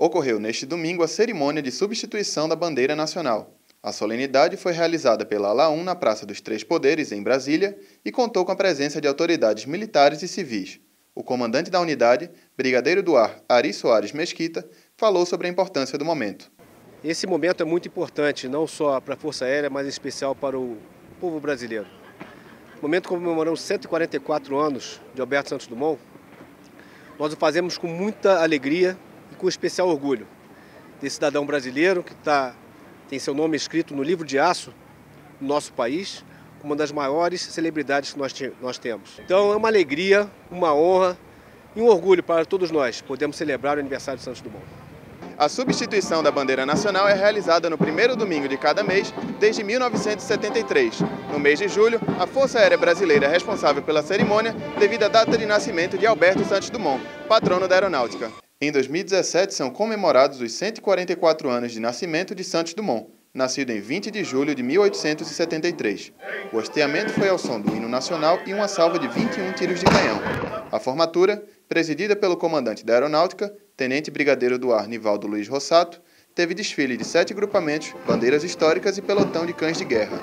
Ocorreu neste domingo a cerimônia de substituição da bandeira nacional. A solenidade foi realizada pela ala 1 na Praça dos Três Poderes, em Brasília, e contou com a presença de autoridades militares e civis. O comandante da unidade, Brigadeiro do Ar Ari Soares Mesquita, falou sobre a importância do momento. Esse momento é muito importante, não só para a Força Aérea, mas em especial para o povo brasileiro. Momento comemoramos 144 anos de Alberto Santos Dumont, nós o fazemos com muita alegria com especial orgulho desse cidadão brasileiro que está tem seu nome escrito no livro de aço do nosso país, uma das maiores celebridades que nós, nós temos. Então é uma alegria, uma honra e um orgulho para todos nós podermos celebrar o aniversário de Santos Dumont. A substituição da bandeira nacional é realizada no primeiro domingo de cada mês desde 1973. No mês de julho, a Força Aérea Brasileira é responsável pela cerimônia devido à data de nascimento de Alberto Santos Dumont, patrono da aeronáutica. Em 2017 são comemorados os 144 anos de nascimento de Santos Dumont, nascido em 20 de julho de 1873. O hasteamento foi ao som do hino nacional e uma salva de 21 tiros de canhão. A formatura, presidida pelo comandante da aeronáutica, tenente brigadeiro do ar Nivaldo Luiz Rossato, teve desfile de sete grupamentos, bandeiras históricas e pelotão de cães de guerra.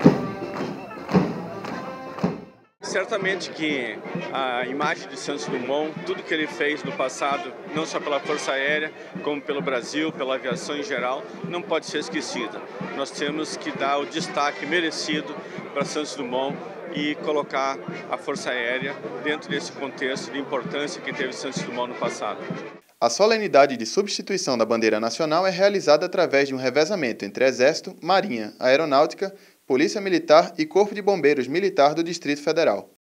Certamente que a imagem de Santos Dumont, tudo que ele fez no passado, não só pela Força Aérea, como pelo Brasil, pela aviação em geral, não pode ser esquecida. Nós temos que dar o destaque merecido para Santos Dumont e colocar a Força Aérea dentro desse contexto de importância que teve Santos Dumont no passado. A solenidade de substituição da bandeira nacional é realizada através de um revezamento entre Exército, Marinha, Aeronáutica, Polícia Militar e Corpo de Bombeiros Militar do Distrito Federal.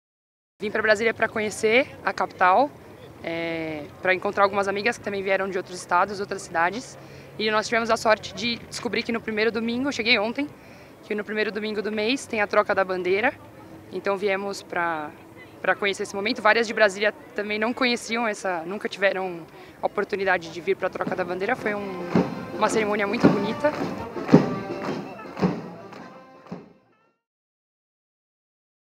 Vim para Brasília para conhecer a capital, é, para encontrar algumas amigas que também vieram de outros estados, outras cidades. E nós tivemos a sorte de descobrir que no primeiro domingo, cheguei ontem, que no primeiro domingo do mês tem a troca da bandeira. Então viemos para para conhecer esse momento. Várias de Brasília também não conheciam essa, nunca tiveram oportunidade de vir para a troca da bandeira. Foi um, uma cerimônia muito bonita.